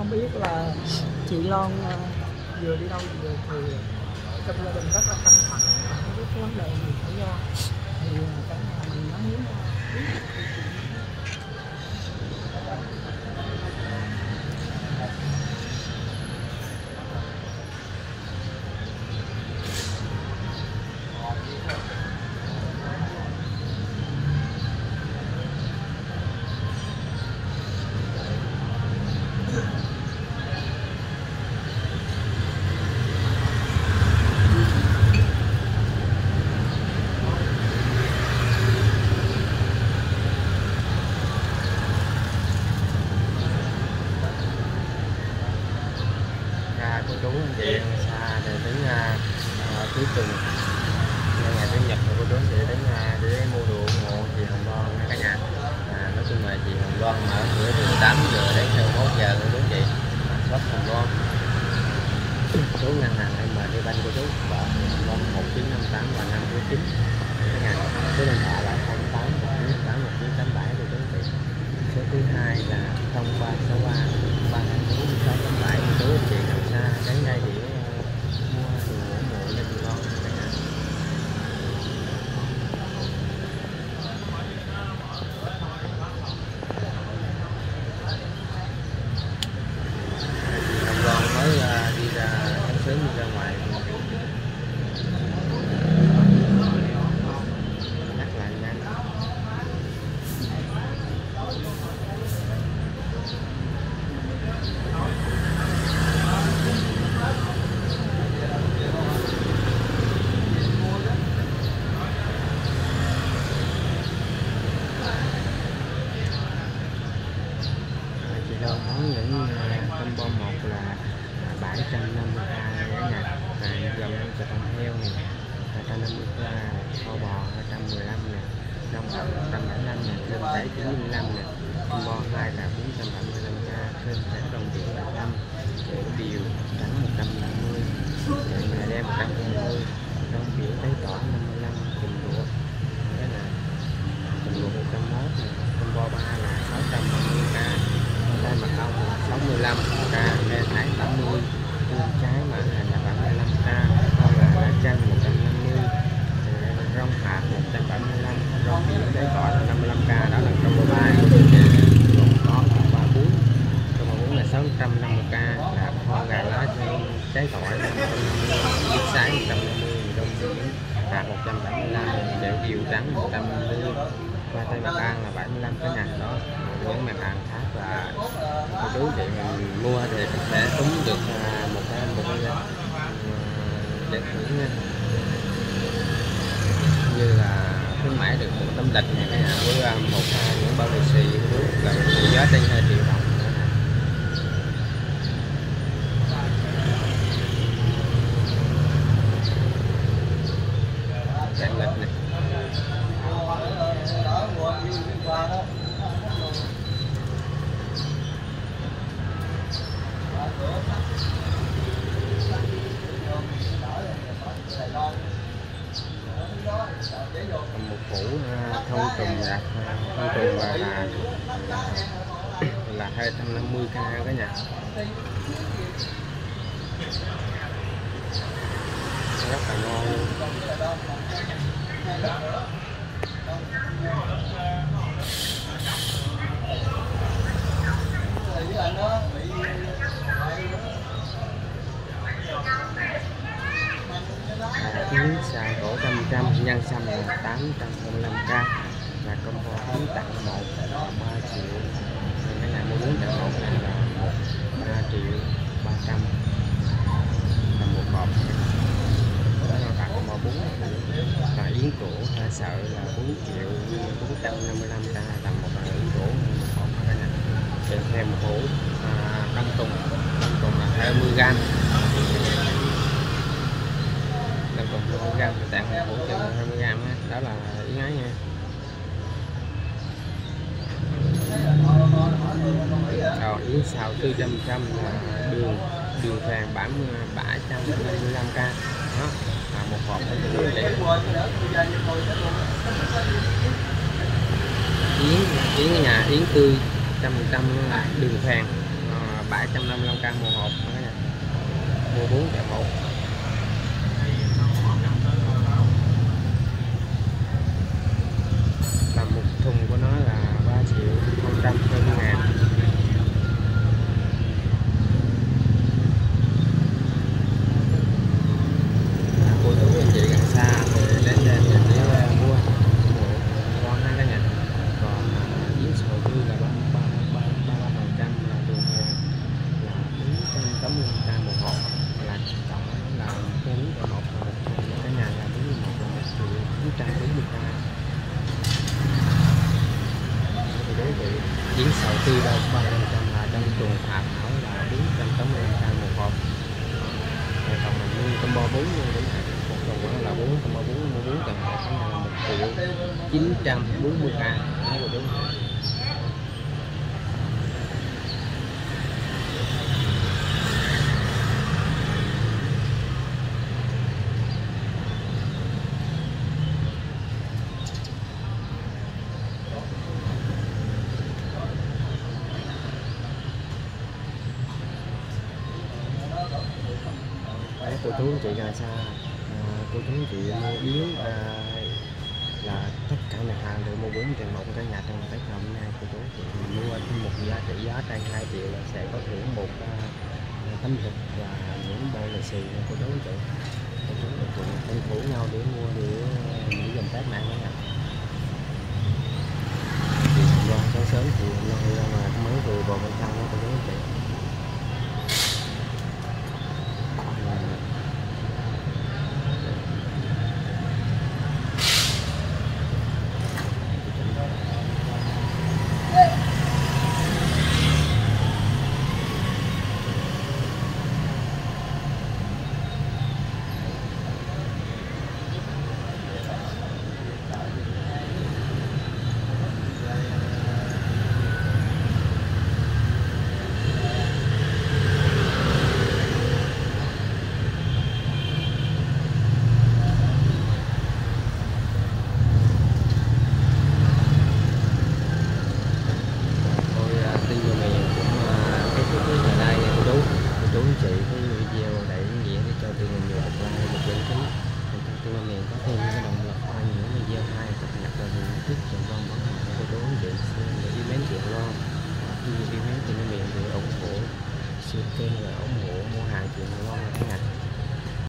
không biết là chị Loan ờ, vừa đi đâu vừa thì trong gia đình rất là căng thẳng và không biết cái vấn đề gì xảy ra thì ờ, cả nhà mình nó muốn biết được câu chuyện ra cô chú anh chị xa để đến à, à, cuối tuần. Ngày ngày chủ nhật cô chú anh chị đến à, để mua đồ ủng hộ chị Hồng Loan nha cả nhà. À, nói chung là chị Hồng Loan mở cửa từ 8 giờ đến 21 giờ cô chú anh chị shop Hồng Loan. Số ngân hàng em đi banh cô chú bỏ Hồng Loan 1958 và 549 cả nhà số điện thoại là 08 198 1987 cô chú anh chị số thứ hai là 0363 324 687 cô chú anh chị nào xa đến đây để ờ, mua đồ ủng hộ cho con cả nhà Hồng Loan mới ờ, đi ra sáng sớm đi ra ngoài nhắc lại nhanh chị đâu có những combo một là uh, 750 k cả nhà à, gồm cho con heo nè 253 kho bò 215 nè đông ẩm 175 nè cơm tấy 95 nè combo 2 là 475 15 k lên thái 80 tương trái mà hành là 75 k thôi là lá chanh 150 rong hạt 175 rong biển trái gọi là 55 k đó là trong ba, bài còn có 134 trong 34 là 650 k là hoa gà lá trái tỏi 150 sái 150 rong biển hạt 175 đậu điều trắng 150 và tây mặt ăn là 75 cái hàng đó những mặt ăn khác là chú chị mình mua thì có thể cúng được à, một cái một cái à, đẹp những như là khuyến mãi được một tấm lịch này cái với à, một những bao lì xì với là trị giá trên hai triệu đồng nữa nè. Dạng lịch này còn một củ à, trùng là à, thông trùng là là là 250 k cả nhà rất là ngon luôn. Yến xài cổ trăm nhân xăm là 825 k là combo 4 tặng 1 là 3 triệu cái này mua 4 tặng 1 này là 1 3 triệu 300 là một hộp đó là tặng combo 4 và yến cổ ta sợ là 4 triệu 455 k tầm một là yến cổ một hộp cái này kèm thêm một hũ à, đông tùng. Đông tùng là 20 gram. Đông tùng 20 gram thì tặng một hũ chừng 20 gram đó là yến ấy nha. Rồi yến xào tư trăm trăm là đường đường vàng à, bản à, à, bả trăm năm mươi lăm k đó là một hộp yến yến nhà yến tươi trăm phần trăm đường vàng à, 755k một hộp. Mua 4 kẹo một là một thùng của nó là 3 triệu 020 ngàn À, cô chú anh chị gần xa thì đến đây thì chỉ ờ, mua một ngon ha cả nhà còn à, yến sầu riêng là ba ba ba ba ba phần trăm là đường hàng là bốn trăm tám mươi k một hộp là tổng là bốn cái một hộp cả nhà là bốn mươi một là một triệu chín trăm bốn mươi k thì đối vị khi sầu tươi ba phần trăm là trong chuồng hạ thảo là bốn trăm tám mươi k một hộp. Rồi còn mình mua combo bốn luôn, đúng này một tuần đó là bốn, combo bốn mua bốn cần một là một triệu chín trăm bốn mươi k thấy rồi, đúng không Đấy, cô chú anh chị là xa. À, cô chú anh chị mua yếu à, là tất cả mặt hàng đều mua bốn triệu một cái nhà trong tết hôm nay. Cô chú chị mua thêm một giá trị giá trên 2 triệu là sẽ có thưởng một à, tấm thịt và những bộ lì xì cô chú anh chị. Cô chú anh chị tranh thủ nhau để mua để à, để dành tết mạng nha nhà thì sớm thì lo mà mới vừa vào bên trong cô chú chị.